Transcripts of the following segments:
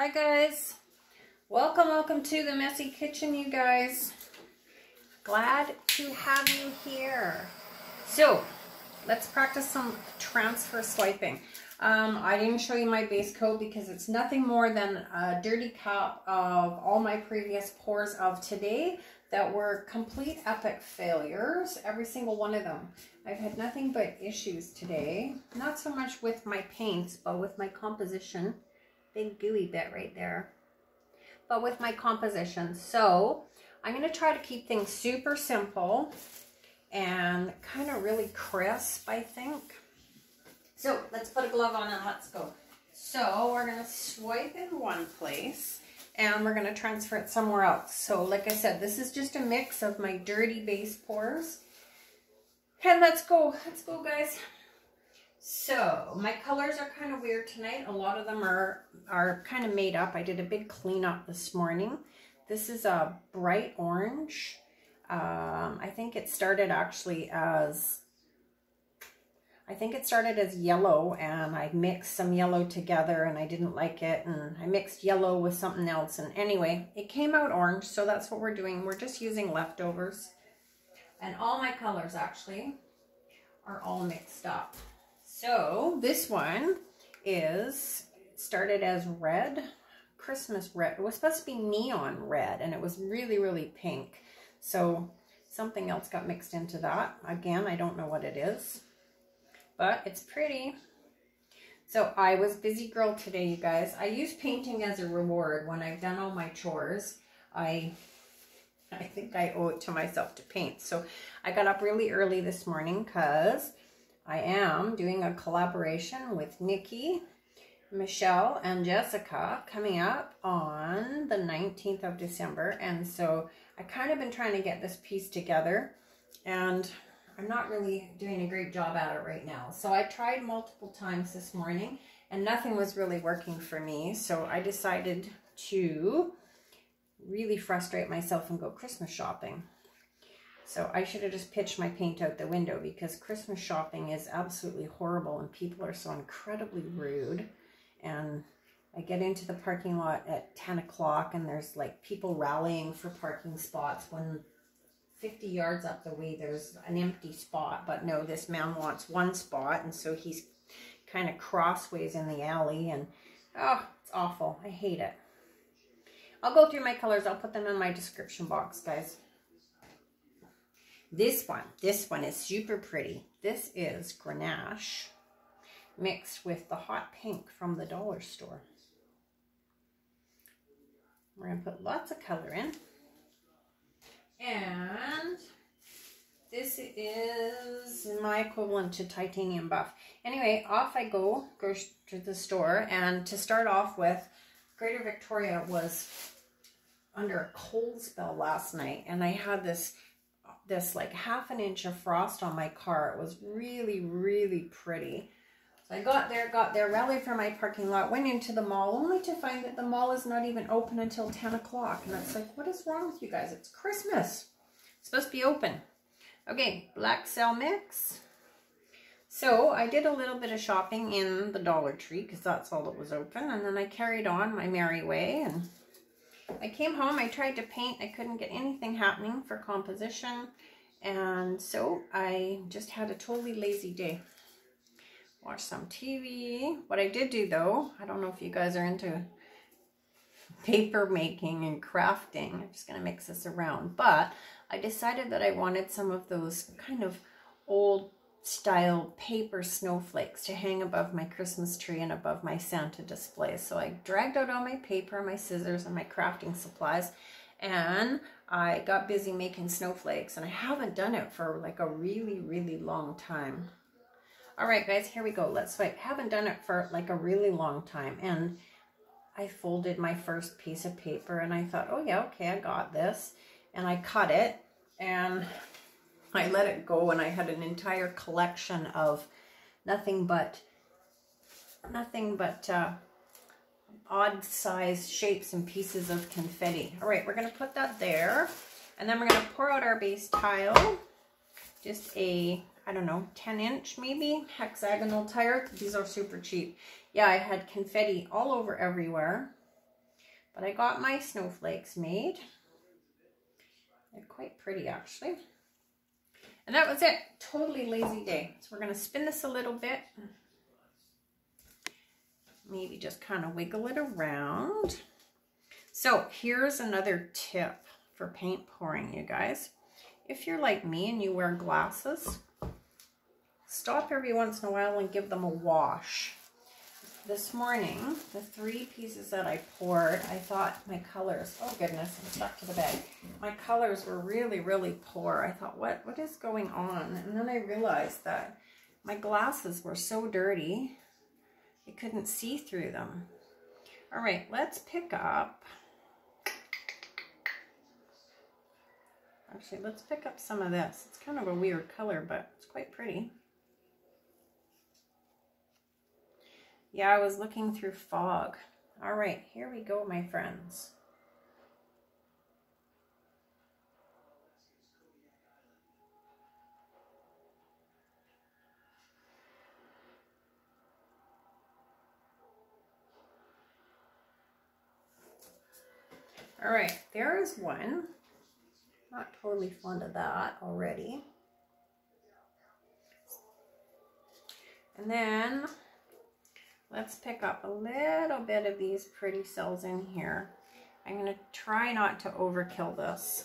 Hi guys. Welcome, welcome to the Messy Kitchen, you guys. Glad to have you here. So, let's practice some transfer swiping. Um, I didn't show you my base coat because it's nothing more than a dirty cup of all my previous pours of today that were complete epic failures, every single one of them. I've had nothing but issues today. Not so much with my paints, but with my composition. Big gooey bit right there. But with my composition. So I'm going to try to keep things super simple and kind of really crisp, I think. So let's put a glove on and let's go. So we're going to swipe in one place and we're going to transfer it somewhere else. So like I said, this is just a mix of my dirty base pours. And let's go. Let's go, guys. So my colors are kind of weird tonight. A lot of them are, are kind of made up. I did a big cleanup this morning. This is a bright orange. Um, I think it started actually as I think it started as yellow and I mixed some yellow together and I didn't like it and I mixed yellow with something else and anyway it came out orange so that's what we're doing we're just using leftovers and all my colors actually are all mixed up so this one is started as red Christmas red it was supposed to be neon red and it was really really pink so something else got mixed into that again I don't know what it is but it's pretty. So I was busy girl today, you guys. I use painting as a reward when I've done all my chores. I I think I owe it to myself to paint. So I got up really early this morning because I am doing a collaboration with Nikki, Michelle, and Jessica coming up on the 19th of December. And so I kind of been trying to get this piece together. And I'm not really doing a great job at it right now. So I tried multiple times this morning and nothing was really working for me. So I decided to really frustrate myself and go Christmas shopping. So I should have just pitched my paint out the window because Christmas shopping is absolutely horrible and people are so incredibly rude. And I get into the parking lot at 10 o'clock and there's like people rallying for parking spots when 50 yards up the way there's an empty spot. But no this man wants one spot and so he's kind of crossways in the alley and oh it's awful. I hate it. I'll go through my colors. I'll put them in my description box guys this one this one is super pretty this is Grenache mixed with the hot pink from the dollar store we're going to put lots of color in and this is my equivalent to titanium buff. Anyway, off I go, go to the store. And to start off with, Greater Victoria was under a cold spell last night. And I had this, this like half an inch of frost on my car. It was really, really pretty. So I got there, got there, rallied for my parking lot, went into the mall, only to find that the mall is not even open until 10 o'clock. And it's like, what is wrong with you guys? It's Christmas. It's supposed to be open. Okay, black cell mix. So I did a little bit of shopping in the Dollar Tree because that's all that was open. And then I carried on my merry way. And I came home, I tried to paint. I couldn't get anything happening for composition. And so I just had a totally lazy day watch some TV. What I did do though, I don't know if you guys are into paper making and crafting. I'm just going to mix this around. But I decided that I wanted some of those kind of old style paper snowflakes to hang above my Christmas tree and above my Santa display. So I dragged out all my paper, my scissors, and my crafting supplies. And I got busy making snowflakes. And I haven't done it for like a really, really long time. All right, guys, here we go. Let's swipe. Haven't done it for like a really long time. And I folded my first piece of paper and I thought, oh yeah, okay, I got this. And I cut it and I let it go and I had an entire collection of nothing but, nothing but uh, odd size shapes and pieces of confetti. All right, we're gonna put that there. And then we're gonna pour out our base tile. Just a I don't know, 10 inch maybe, hexagonal tire. These are super cheap. Yeah, I had confetti all over everywhere. But I got my snowflakes made. They're quite pretty actually. And that was it. Totally lazy day. So we're going to spin this a little bit. Maybe just kind of wiggle it around. So here's another tip for paint pouring, you guys. If you're like me and you wear glasses, stop every once in a while and give them a wash. This morning, the three pieces that I poured, I thought my colors, oh goodness, I'm stuck to the bag. My colors were really, really poor. I thought, what, what is going on? And then I realized that my glasses were so dirty, I couldn't see through them. All right, let's pick up. Actually, let's pick up some of this. It's kind of a weird color, but it's quite pretty. Yeah, I was looking through fog. All right, here we go, my friends. All right, there is one. Not totally fond of that already. And then let's pick up a little bit of these pretty cells in here. I'm going to try not to overkill this.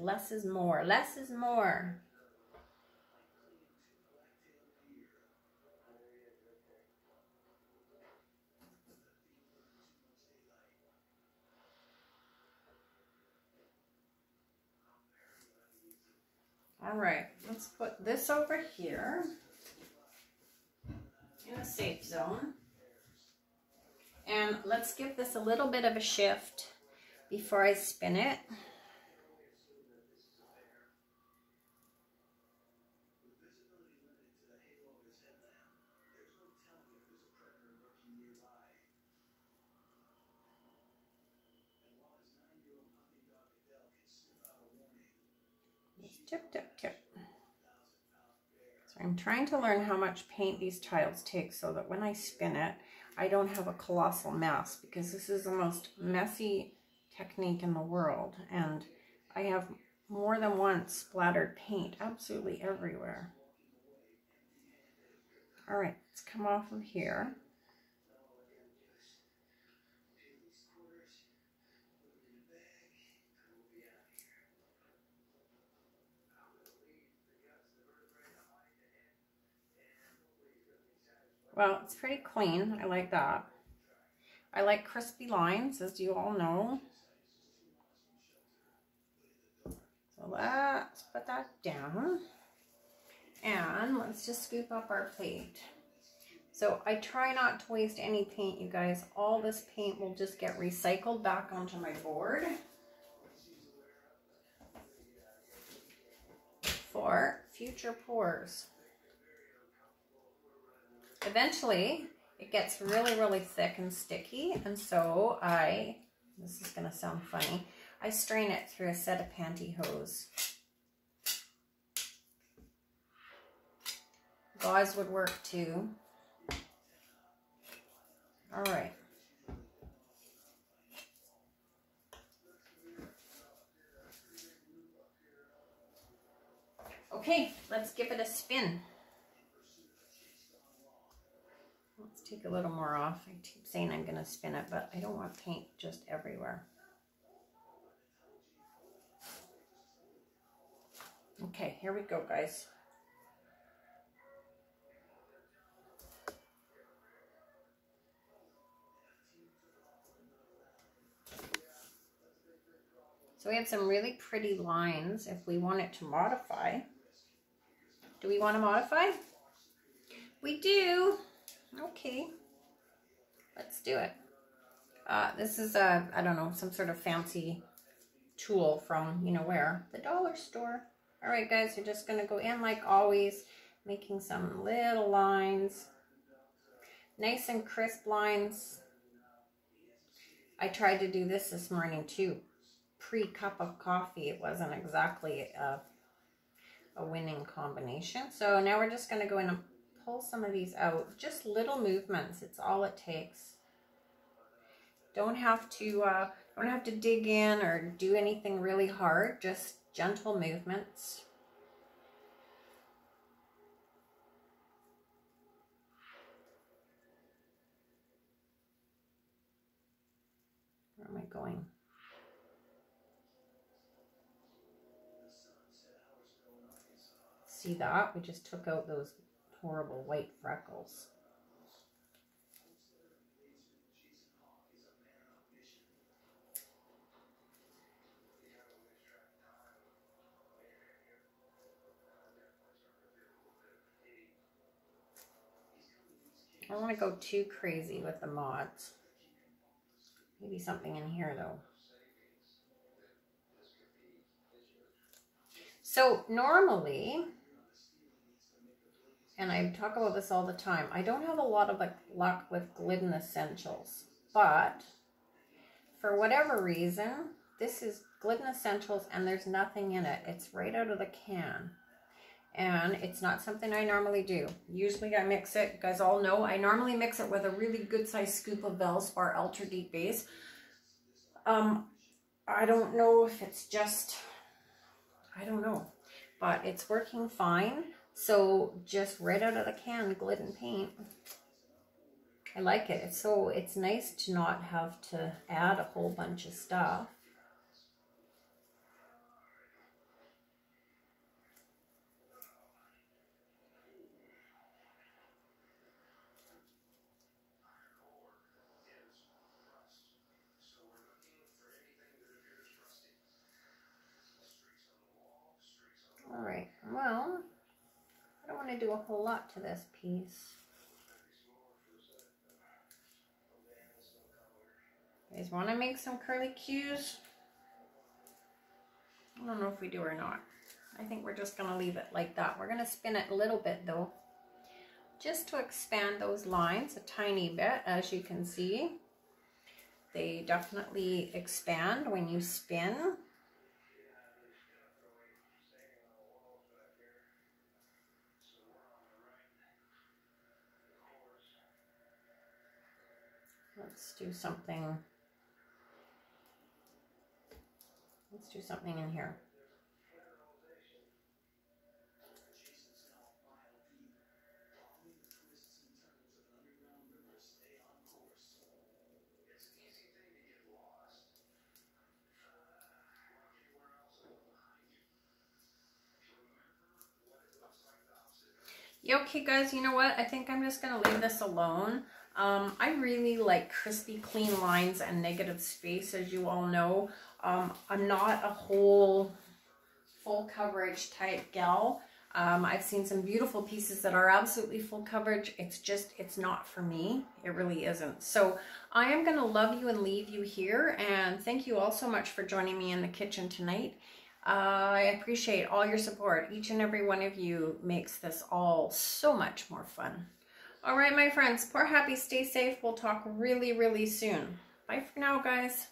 Less is more. Less is more. All right, let's put this over here in a safe zone. And let's give this a little bit of a shift before I spin it. Tip, tip, tip. So I'm trying to learn how much paint these tiles take so that when I spin it, I don't have a colossal mess because this is the most messy technique in the world. And I have more than once splattered paint absolutely everywhere. All right, let's come off of here. Well, it's pretty clean. I like that. I like crispy lines, as you all know. So let's put that down. And let's just scoop up our plate. So I try not to waste any paint, you guys. All this paint will just get recycled back onto my board. For future pours. Eventually, it gets really, really thick and sticky. And so I, this is going to sound funny, I strain it through a set of pantyhose. Gauze would work too. All right. Okay, let's give it a spin. Take a little more off. I keep saying I'm going to spin it, but I don't want paint just everywhere. Okay, here we go, guys. So we have some really pretty lines if we want it to modify. Do we want to modify? We do. Okay, let's do it. Uh, this is a, I don't know, some sort of fancy tool from, you know where? The dollar store. All right, guys, you're just going to go in like always, making some little lines. Nice and crisp lines. I tried to do this this morning too. Pre-cup of coffee. It wasn't exactly a a winning combination. So now we're just going to go in and pull some of these out. Just little movements. It's all it takes. Don't have to uh, don't have to dig in or do anything really hard. Just gentle movements. Where am I going? See that? We just took out those horrible white freckles. I don't want to go too crazy with the mods. Maybe something in here though. So normally, and I talk about this all the time, I don't have a lot of luck with Glidden Essentials, but for whatever reason, this is Glidden Essentials and there's nothing in it. It's right out of the can and it's not something I normally do. Usually I mix it, you guys all know, I normally mix it with a really good sized scoop of Valspar Ultra Deep Base. Um, I don't know if it's just, I don't know, but it's working fine. So just right out of the can, Glidden paint. I like it. So, it's nice to not have to add a whole bunch of stuff. Well, To do a whole lot to this piece. You guys want to make some curly cues? I don't know if we do or not. I think we're just going to leave it like that. We're going to spin it a little bit though, just to expand those lines a tiny bit, as you can see. They definitely expand when you spin. Let's do something. Let's do something in here. okay guys, you know what? I think I'm just going to leave this alone. Um, I really like crispy, clean lines and negative space, as you all know. Um, I'm not a whole full coverage type gal. Um, I've seen some beautiful pieces that are absolutely full coverage. It's just, it's not for me. It really isn't. So I am going to love you and leave you here. And thank you all so much for joining me in the kitchen tonight. Uh, I appreciate all your support. Each and every one of you makes this all so much more fun. All right, my friends, pour happy, stay safe. We'll talk really, really soon. Bye for now, guys.